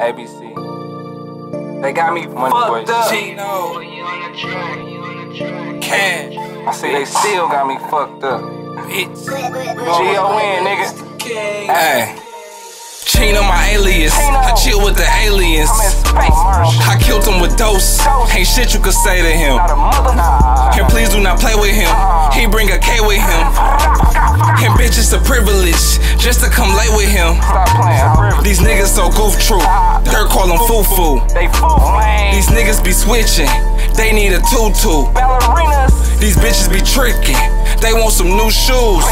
ABC. They got me Money fucked boys. up. Chino. Cash. I see they still got me fucked up. Bitch. G-O-N, nigga. Hey. Chino, my alias. I chill with the aliens. I killed him with dose. Ain't shit you could say to him. And please do not play with him. Uh-uh. He bring a K with him. It's a privilege just to come late with him. Stop playing. These niggas so goof true. Dirt call them foo foo. These niggas be switching. They need a tutu. These bitches be tricking. They want some new shoes.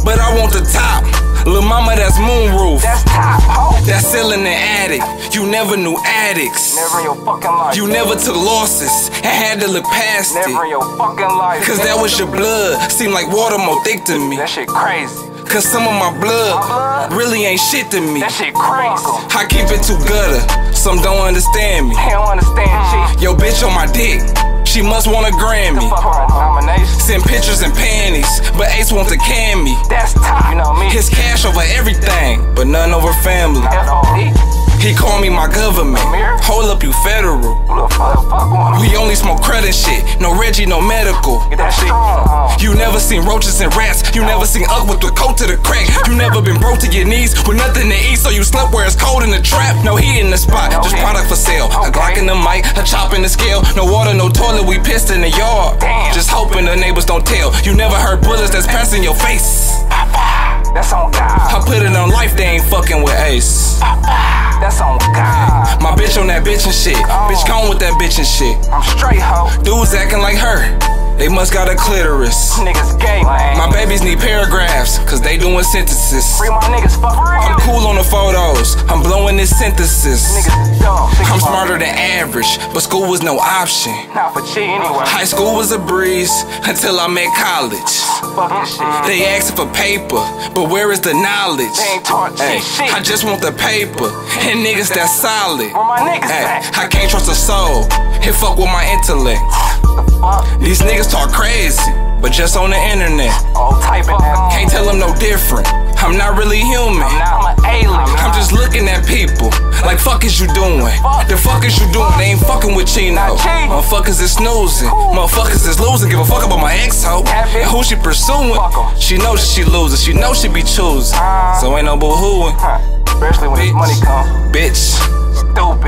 But I want the top. Lil' mama, that's moonroof. That's top, ho. That's selling the attic. You never knew addicts. Never in your fucking life. You never took losses and had to look past Never in it. your fucking life. Cause that was your blood. Seemed like water more thick to me. That shit crazy. Cause some of my blood really ain't shit to me. That shit crazy. I keep it too gutter. Some don't understand me. They don't understand mm. shit. Yo, bitch on my dick. She must want a Grammy. Fuck her nomination. Send pictures and panties, but Ace wants to can me. That's top. You know me. His cash over everything, but none over family. He call me my government. Hold up, you federal. Who the fuck, fuck? We only smoke credit shit. No Reggie, no medical. Get that shit. You never seen roaches and rats. You never seen Ugg with the coat to the crack. You never been broke to your knees with nothing to eat, so you slept where it's cold in the trap. No heat in the spot, just product for sale. A Glock in the mic, a chop in the scale. No water, no toilet, we pissed in the yard. Just hoping the neighbors don't tell. You never heard bullets that's passing your face. That's on put it on life, they ain't fucking with Ace. That's on God. My bitch on that bitch and shit. Oh. Bitch gone with that bitch and shit. I'm straight, ho. Dudes acting like her. They must got a clitoris. Niggas gay, man. My babies need paragraphs, cause they doing sentences. Free my niggas, fuck real. I'm cool on the I'm blowing this synthesis. I'm smarter than average, but school was no option. Not for cheat anyway. High school was a breeze until I met college. They asking for paper, but where is the knowledge? They ain't taught Hey. I just want the paper, and niggas that's solid. I can't trust a soul, it fuck with my intellect. These niggas talk crazy, but just on the internet. All typing that. Can't tell them no different. I'm not really human. I'm an alien. Is you doing? The fuck is you doing? They ain't fucking with Chino. Motherfuckers is snoozing. Motherfuckers is losing. Give a fuck about my ex hoe and who she pursuing. She knows she losing. She knows she be choosing. Uh. So ain't no boo hooing. Especially when Bitch. money come. Bitch. Stupid.